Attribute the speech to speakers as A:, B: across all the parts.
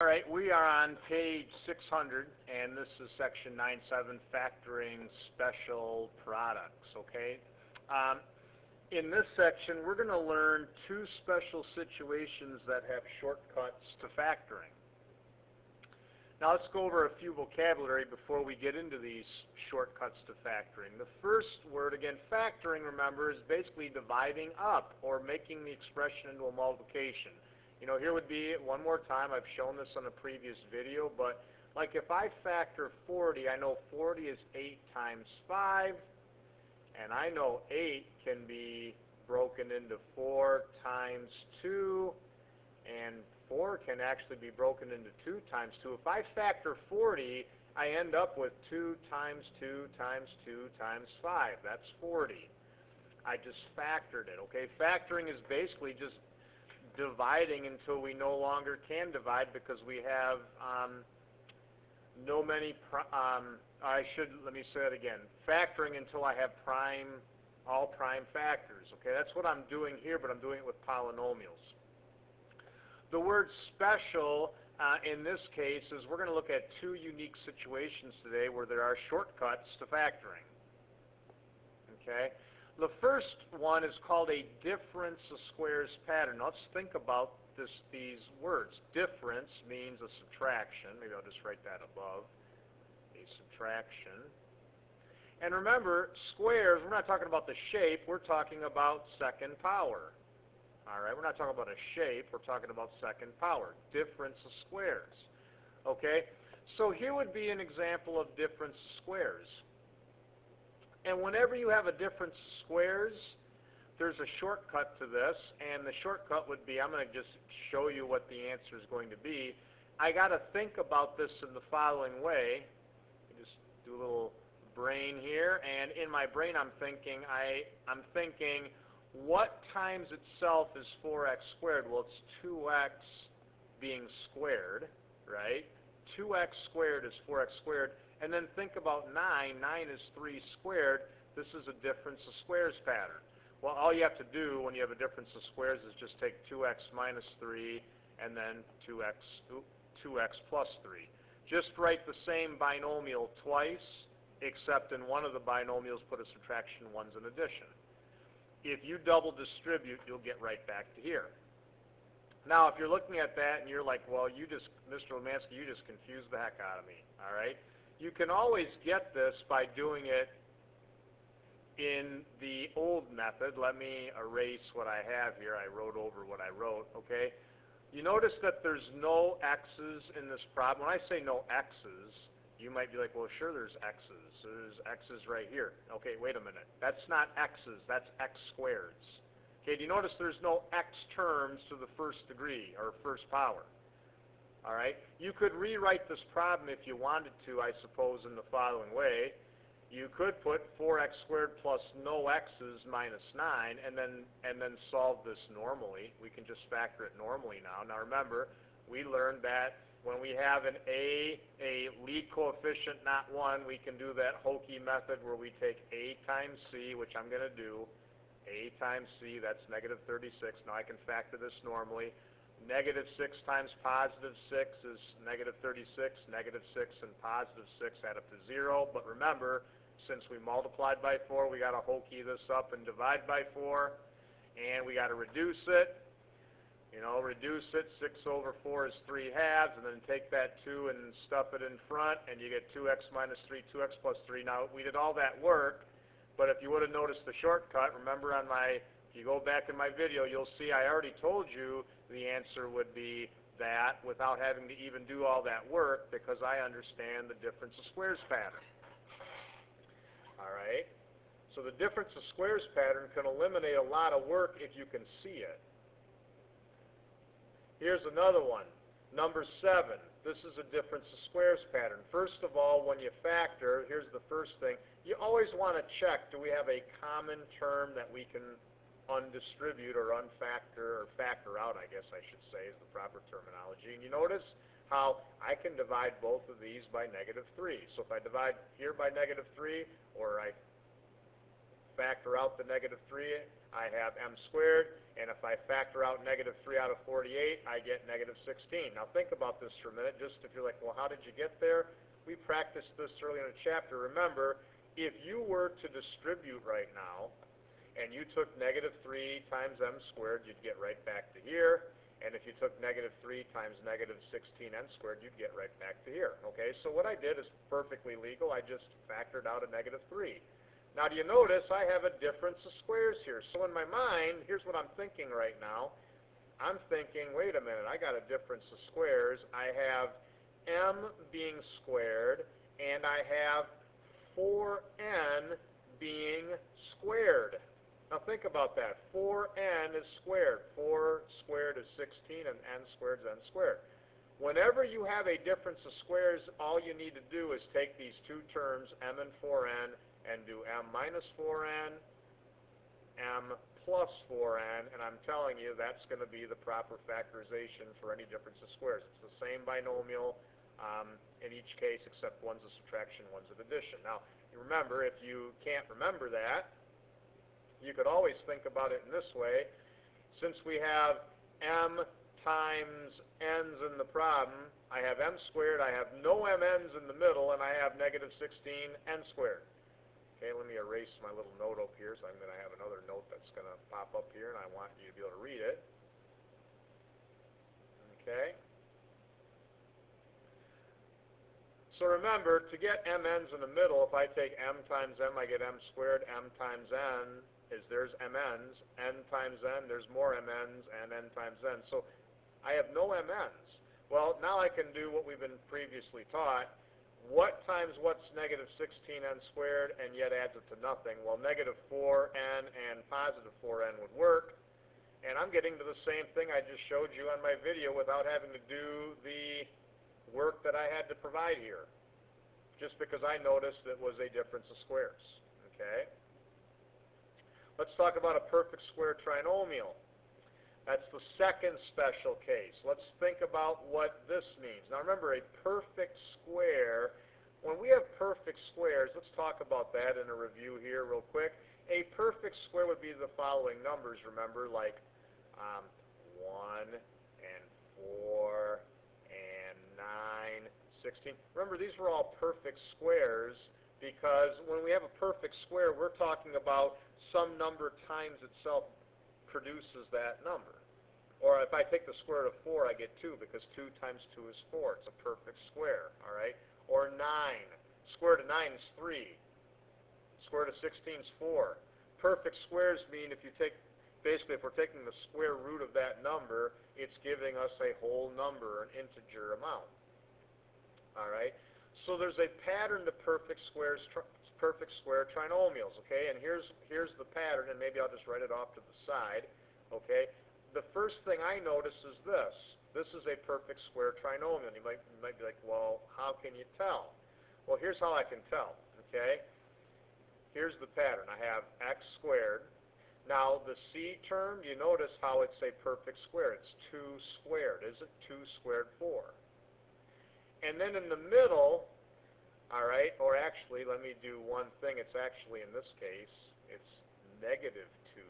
A: All right, we are on page 600, and this is section 97, factoring special products, okay? Um, in this section, we're going to learn two special situations that have shortcuts to factoring. Now let's go over a few vocabulary before we get into these shortcuts to factoring. The first word, again, factoring, remember, is basically dividing up or making the expression into a multiplication. You know, here would be, one more time, I've shown this on a previous video, but like if I factor 40, I know 40 is 8 times 5, and I know 8 can be broken into 4 times 2, and 4 can actually be broken into 2 times 2. If I factor 40, I end up with 2 times 2 times 2 times 5. That's 40. I just factored it, okay? Factoring is basically just dividing until we no longer can divide because we have um, no many, um, I should, let me say it again, factoring until I have prime, all prime factors. Okay, that's what I'm doing here, but I'm doing it with polynomials. The word special uh, in this case is we're going to look at two unique situations today where there are shortcuts to factoring. Okay. The first one is called a difference of squares pattern. Let's think about this, these words. Difference means a subtraction. Maybe I'll just write that above. A subtraction. And remember, squares, we're not talking about the shape, we're talking about second power. Alright, we're not talking about a shape, we're talking about second power. Difference of squares. Okay? So here would be an example of difference of squares. And whenever you have a difference squares, there's a shortcut to this, and the shortcut would be, I'm going to just show you what the answer is going to be. I got to think about this in the following way. Just do a little brain here, and in my brain I'm thinking, I, I'm thinking, what times itself is 4x squared? Well, it's 2x being squared, right? 2x squared is 4x squared. And then think about 9. 9 is 3 squared. This is a difference of squares pattern. Well, all you have to do when you have a difference of squares is just take 2x minus 3 and then 2x, 2x plus 3. Just write the same binomial twice, except in one of the binomials put a subtraction, one's an addition. If you double distribute, you'll get right back to here. Now, if you're looking at that and you're like, well, you just, Mr. Lemanski, you just confused the heck out of me, all right? You can always get this by doing it in the old method. Let me erase what I have here. I wrote over what I wrote, okay? You notice that there's no x's in this problem. When I say no x's, you might be like, well, sure there's x's. There's x's right here. Okay, wait a minute. That's not x's. That's x squareds. Okay, do you notice there's no x terms to the first degree or first power? All right? You could rewrite this problem if you wanted to, I suppose, in the following way. You could put 4x squared plus no x's minus 9 and then and then solve this normally. We can just factor it normally now. Now remember, we learned that when we have an a, a lead coefficient not 1, we can do that hokey method where we take a times c, which I'm going to do. a times c, that's negative 36. Now I can factor this normally. Negative 6 times positive 6 is negative 36. Negative 6 and positive 6 add up to 0. But remember, since we multiplied by 4, we got to hokey this up and divide by 4. And we got to reduce it. You know, reduce it. 6 over 4 is 3 halves. And then take that 2 and stuff it in front. And you get 2x minus 3, 2x plus 3. Now, we did all that work. But if you would have noticed the shortcut, remember on my, if you go back in my video, you'll see I already told you the answer would be that without having to even do all that work because I understand the difference of squares pattern. All right? So the difference of squares pattern can eliminate a lot of work if you can see it. Here's another one. Number 7. This is a difference of squares pattern. First of all, when you factor, here's the first thing. You always want to check, do we have a common term that we can undistribute or unfactor or factor out, I guess I should say is the proper terminology. And you notice how I can divide both of these by negative 3. So if I divide here by negative 3 or I factor out the negative 3, I have m squared, and if I factor out negative 3 out of 48, I get negative 16. Now think about this for a minute, just if you're like, well, how did you get there? We practiced this earlier in the chapter. Remember, if you were to distribute right now, and you took negative 3 times m squared, you'd get right back to here. And if you took negative 3 times negative 16n squared, you'd get right back to here. Okay, so what I did is perfectly legal. I just factored out a negative 3. Now, do you notice I have a difference of squares here? So in my mind, here's what I'm thinking right now. I'm thinking, wait a minute, I got a difference of squares. I have m being squared, and I have 4n being squared. Now think about that. 4n is squared. 4 squared is 16, and n squared is n squared. Whenever you have a difference of squares, all you need to do is take these two terms, m and 4n, and do m minus 4n, m plus 4n, and I'm telling you that's going to be the proper factorization for any difference of squares. It's the same binomial um, in each case except one's a subtraction, one's an addition. Now, you remember, if you can't remember that, you could always think about it in this way. Since we have m times n's in the problem, I have m squared, I have no mn's in the middle, and I have negative 16 n squared. Okay, let me erase my little note up here, so I'm going to have another note that's going to pop up here, and I want you to be able to read it. Okay. So remember, to get mn's in the middle, if I take m times m, I get m squared. m times n is there's mn's. n times n, there's more mn's, and n times n. So I have no mn's. Well, now I can do what we've been previously taught what times what's negative 16n squared and yet adds it to nothing? Well, negative 4n and positive 4n would work. And I'm getting to the same thing I just showed you on my video without having to do the work that I had to provide here. Just because I noticed it was a difference of squares. Okay? Let's talk about a perfect square trinomial. That's the second special case. Let's think about what this means. Now remember, a perfect square, when we have perfect squares, let's talk about that in a review here real quick. A perfect square would be the following numbers, remember, like um, 1 and 4 and 9, 16. Remember, these were all perfect squares because when we have a perfect square, we're talking about some number times itself produces that number. Or if I take the square root of 4, I get 2 because 2 times 2 is 4. It's a perfect square, all right? Or 9. Square root of 9 is 3. Square root of 16 is 4. Perfect squares mean if you take, basically if we're taking the square root of that number, it's giving us a whole number, an integer amount. All right? So there's a pattern to perfect squares, perfect square trinomials, okay? And here's here's the pattern, and maybe I'll just write it off to the side, okay? The first thing I notice is this. This is a perfect square trinomial. You might, you might be like, well, how can you tell? Well, here's how I can tell, okay? Here's the pattern. I have x squared. Now, the c term, you notice how it's a perfect square. It's 2 squared. Is it 2 squared 4? And then in the middle, all right, or actually, let me do one thing. It's actually, in this case, it's negative 2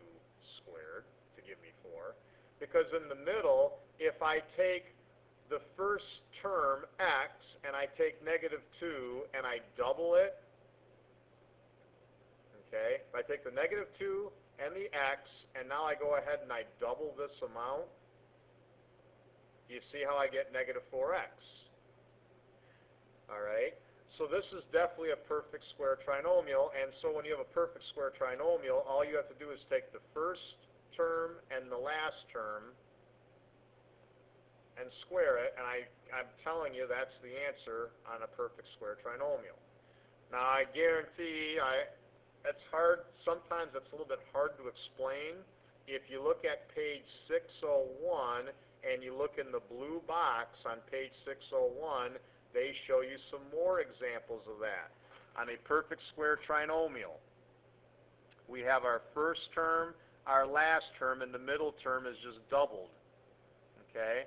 A: squared to give me 4. Because in the middle, if I take the first term, x, and I take negative 2 and I double it, okay, if I take the negative 2 and the x, and now I go ahead and I double this amount, you see how I get negative 4x. All right? So this is definitely a perfect square trinomial, and so when you have a perfect square trinomial, all you have to do is take the first term and the last term and square it, and I, I'm telling you that's the answer on a perfect square trinomial. Now I guarantee I, it's hard, sometimes it's a little bit hard to explain. If you look at page 601 and you look in the blue box on page 601, they show you some more examples of that. On a perfect square trinomial, we have our first term, our last term, and the middle term is just doubled. Okay?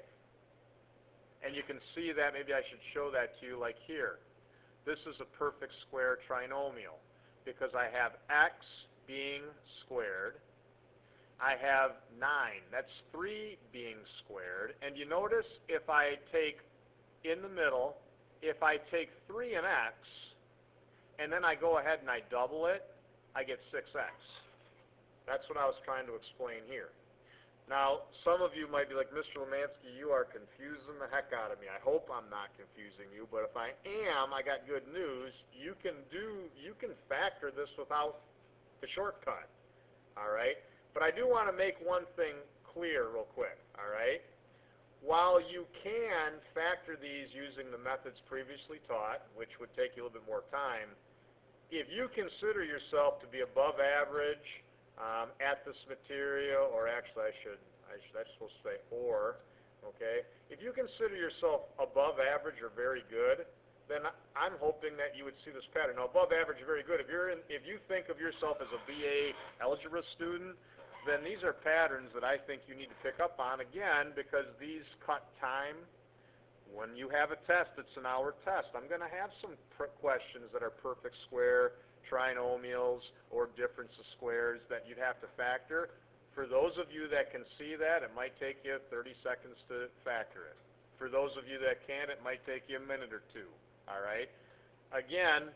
A: And you can see that, maybe I should show that to you like here. This is a perfect square trinomial because I have x being squared, I have nine. That's three being squared. And you notice if I take in the middle, if I take three and x, and then I go ahead and I double it, I get six x. That's what I was trying to explain here. Now, some of you might be like, Mr. Lemanski, you are confusing the heck out of me. I hope I'm not confusing you, but if I am, I got good news. You can do, you can factor this without the shortcut. All right? But I do want to make one thing clear real quick, all right? While you can factor these using the methods previously taught, which would take you a little bit more time, if you consider yourself to be above average um, at this material, or actually I should, I should, I'm supposed to say or, okay? If you consider yourself above average or very good, then I'm hoping that you would see this pattern. Now, above average, very good. If you're in, if you think of yourself as a BA algebra student, then these are patterns that I think you need to pick up on again because these cut time. When you have a test, it's an hour test. I'm going to have some questions that are perfect square, trinomials, or difference of squares that you'd have to factor. For those of you that can see that, it might take you 30 seconds to factor it. For those of you that can't, it might take you a minute or two. All right? Again,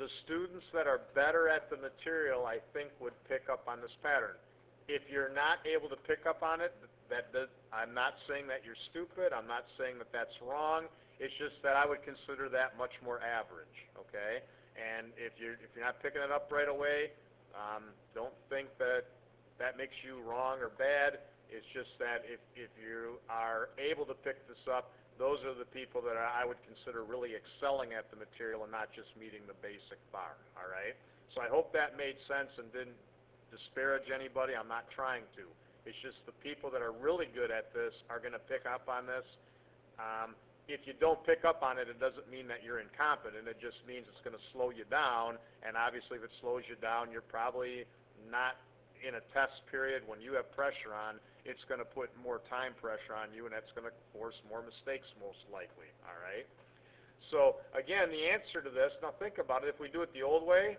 A: the students that are better at the material, I think, would pick up on this pattern. If you're not able to pick up on it, that, that I'm not saying that you're stupid. I'm not saying that that's wrong. It's just that I would consider that much more average. Okay, and if you're if you're not picking it up right away, um, don't think that that makes you wrong or bad. It's just that if if you are able to pick this up, those are the people that I would consider really excelling at the material and not just meeting the basic bar, all right? So I hope that made sense and didn't disparage anybody. I'm not trying to. It's just the people that are really good at this are going to pick up on this. Um, if you don't pick up on it, it doesn't mean that you're incompetent. It just means it's going to slow you down. And obviously, if it slows you down, you're probably not in a test period when you have pressure on it's going to put more time pressure on you, and that's going to force more mistakes most likely, all right? So, again, the answer to this, now think about it, if we do it the old way,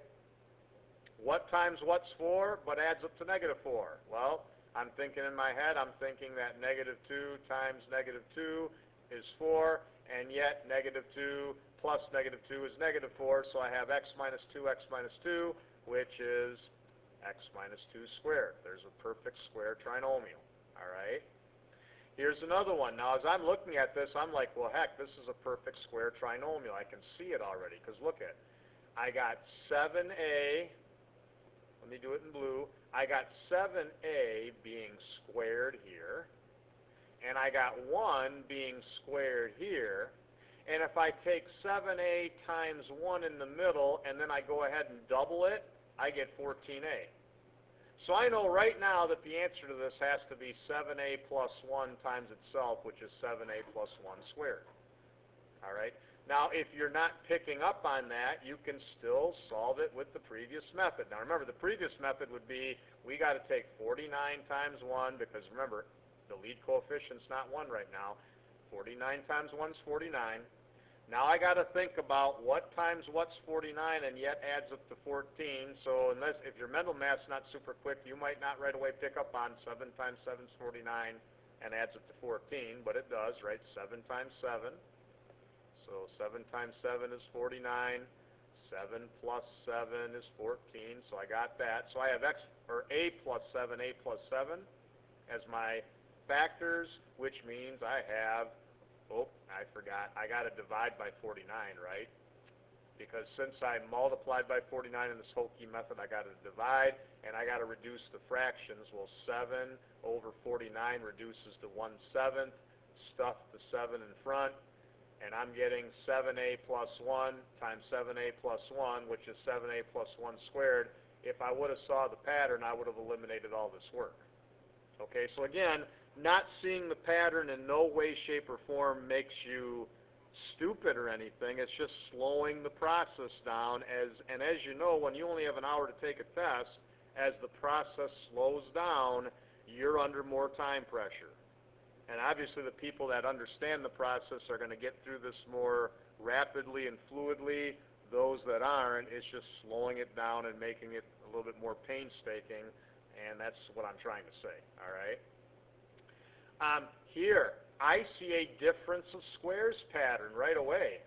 A: what times what's 4, but adds up to negative 4? Well, I'm thinking in my head, I'm thinking that negative 2 times negative 2 is 4, and yet negative 2 plus negative 2 is negative 4, so I have x minus 2, x minus 2, which is x minus 2 squared. There's a perfect square trinomial all right? Here's another one. Now, as I'm looking at this, I'm like, well, heck, this is a perfect square trinomial. I can see it already, because look at I got 7a, let me do it in blue, I got 7a being squared here, and I got 1 being squared here, and if I take 7a times 1 in the middle, and then I go ahead and double it, I get 14a. So I know right now that the answer to this has to be 7a plus 1 times itself, which is 7a plus 1 squared. All right? Now, if you're not picking up on that, you can still solve it with the previous method. Now, remember, the previous method would be we got to take 49 times 1, because remember, the lead coefficient's not 1 right now. 49 times 1 is 49. Now I got to think about what times what's 49 and yet adds up to 14. So unless if your mental math's not super quick, you might not right away pick up on 7 times 7 is 49 and adds up to 14, but it does, right? 7 times 7. So 7 times 7 is 49. 7 plus 7 is 14, so I got that. So I have x, or a plus 7, a plus 7 as my factors, which means I have I forgot. I got to divide by 49, right? Because since I multiplied by 49 in this Hokey method, I got to divide, and I got to reduce the fractions. Well, 7 over 49 reduces to 1 seventh. Stuff the 7 in front, and I'm getting 7a plus 1 times 7a plus 1, which is 7a plus 1 squared. If I would have saw the pattern, I would have eliminated all this work. Okay, so again, not seeing the pattern in no way, shape, or form makes you stupid or anything. It's just slowing the process down. As and as you know, when you only have an hour to take a test, as the process slows down, you're under more time pressure. And obviously, the people that understand the process are going to get through this more rapidly and fluidly. Those that aren't, it's just slowing it down and making it a little bit more painstaking and that's what I'm trying to say, all right? Um, here, I see a difference of squares pattern right away.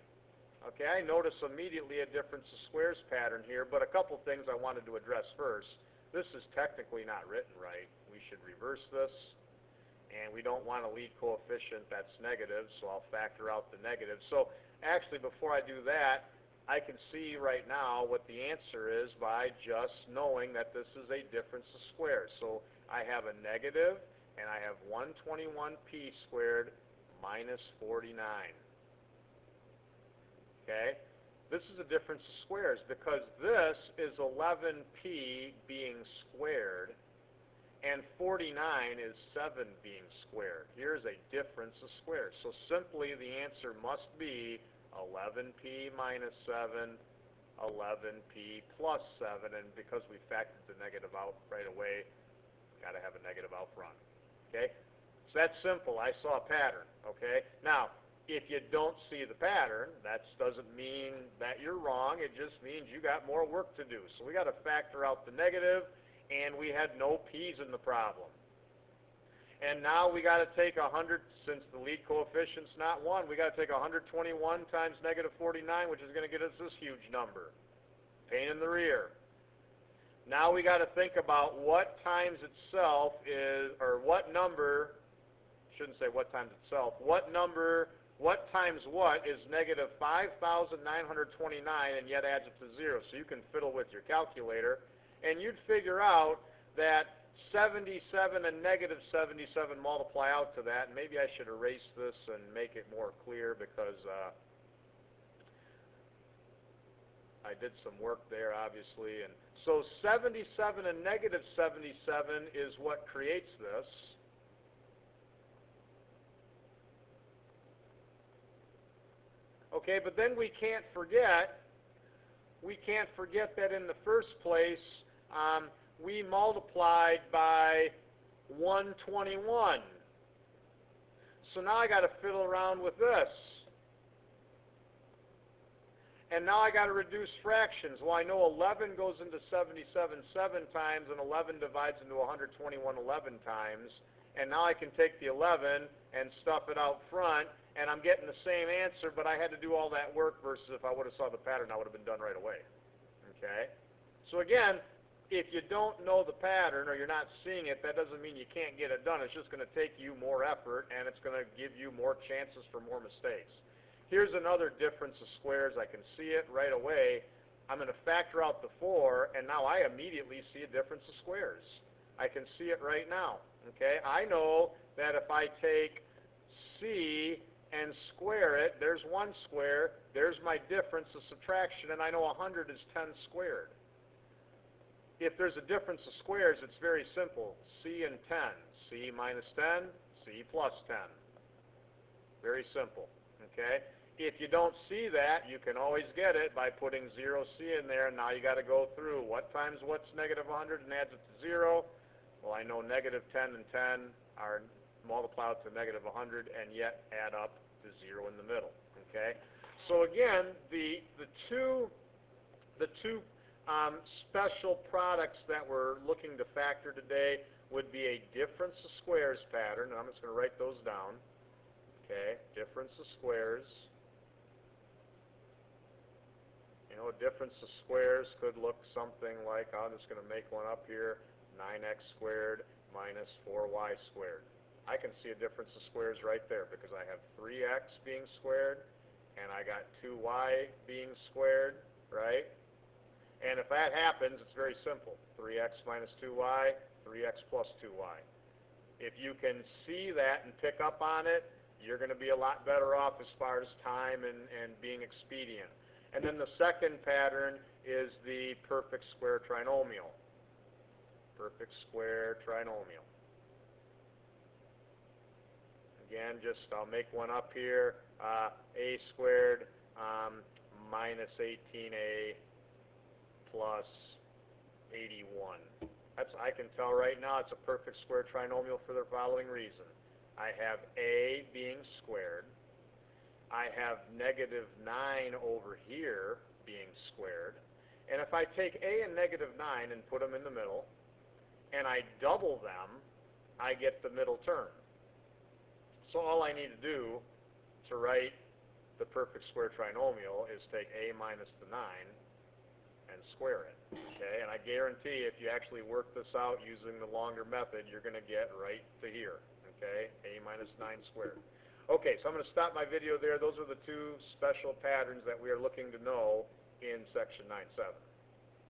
A: Okay, I notice immediately a difference of squares pattern here, but a couple things I wanted to address first. This is technically not written right. We should reverse this, and we don't want a lead coefficient that's negative, so I'll factor out the negative. So actually, before I do that, I can see right now what the answer is by just knowing that this is a difference of squares. So I have a negative, and I have 121p squared minus 49. Okay? This is a difference of squares because this is 11p being squared and 49 is 7 being squared. Here's a difference of squares. So simply the answer must be 11p minus 7, 11p plus 7, and because we factored the negative out right away, got to have a negative out front. Okay? So that's simple. I saw a pattern. Okay? Now, if you don't see the pattern, that doesn't mean that you're wrong. It just means you got more work to do. So we got to factor out the negative, and we had no p's in the problem. And now we got to take 100, since the lead coefficient's not 1, we got to take 121 times negative 49, which is going to get us this huge number. Pain in the rear. Now we got to think about what times itself is, or what number, shouldn't say what times itself, what number what times what is negative 5,929 and yet adds it to 0. So you can fiddle with your calculator and you'd figure out that 77 and negative 77 multiply out to that. And maybe I should erase this and make it more clear because uh, I did some work there obviously. And so 77 and negative 77 is what creates this. Okay, but then we can't forget, we can't forget that in the first place, um, we multiplied by 121. So now I got to fiddle around with this. And now I got to reduce fractions. Well, I know 11 goes into 77 7 times, and 11 divides into 121 11 times. And now I can take the 11 and stuff it out front, and I'm getting the same answer, but I had to do all that work versus if I would have saw the pattern, I would have been done right away. Okay? So again, if you don't know the pattern or you're not seeing it, that doesn't mean you can't get it done. It's just going to take you more effort, and it's going to give you more chances for more mistakes. Here's another difference of squares. I can see it right away. I'm going to factor out the 4, and now I immediately see a difference of squares. I can see it right now. Okay? I know that if I take C and square it, there's one square, there's my difference of subtraction, and I know 100 is 10 squared. If there's a difference of squares, it's very simple. C and 10. C minus 10, C plus 10. Very simple. Okay? If you don't see that, you can always get it by putting 0C in there. Now you got to go through what times what's negative 100 and adds it to 0. Well, I know negative 10 and 10 are multiplied to negative 100 and yet add up to 0 in the middle. Okay? So again, the, the two, the two um, special products that we're looking to factor today would be a difference of squares pattern, and I'm just going to write those down. Okay, difference of squares. You know, a difference of squares could look something like, I'm just going to make one up here, 9x squared minus 4y squared. I can see a difference of squares right there because I have 3x being squared and I got 2y being squared, right? And if that happens, it's very simple. 3x minus 2y, 3x plus 2y. If you can see that and pick up on it, you're going to be a lot better off as far as time and, and being expedient. And then the second pattern is the perfect square trinomial. Perfect square trinomial. Again, just I'll make one up here. Uh, a squared um, minus 18a plus 81. That's I can tell right now it's a perfect square trinomial for the following reason. I have a being squared. I have negative 9 over here being squared. And if I take a and negative 9 and put them in the middle, and I double them, I get the middle term. So all I need to do to write the perfect square trinomial is take a minus the nine and square it, okay? And I guarantee if you actually work this out using the longer method, you're gonna get right to here, okay? a minus nine squared. Okay, so I'm gonna stop my video there. Those are the two special patterns that we are looking to know in section nine seven.